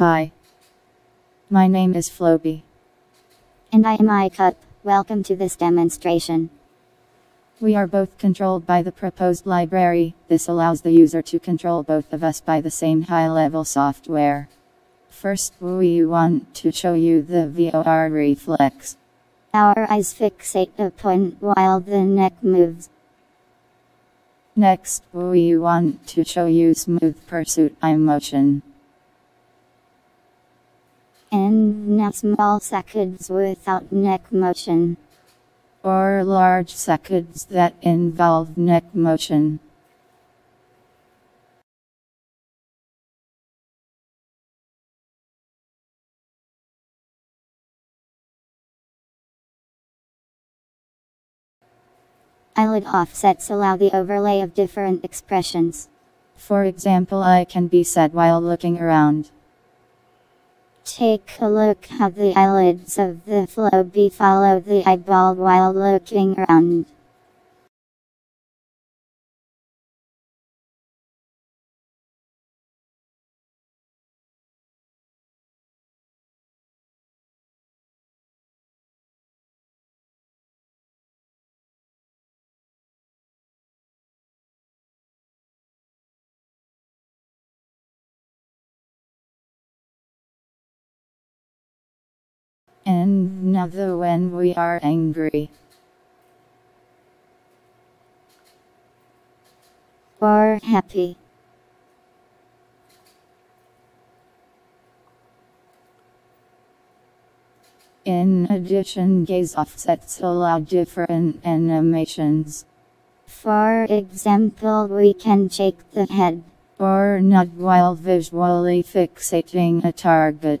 Hi. My name is Flobi. And I am iCub. Welcome to this demonstration. We are both controlled by the proposed library. This allows the user to control both of us by the same high-level software. First, we want to show you the VOR reflex. Our eyes fixate a point while the neck moves. Next, we want to show you smooth pursuit eye motion. And now small saccades without neck motion. Or large saccades that involve neck motion. Eyelid offsets allow the overlay of different expressions. For example, I can be set while looking around. Take a look how the eyelids of the Flobi follow the eyeball while looking around. And now the when we are angry. Or happy. In addition, gaze offsets allow different animations. For example, we can shake the head. Or nod while visually fixating a target.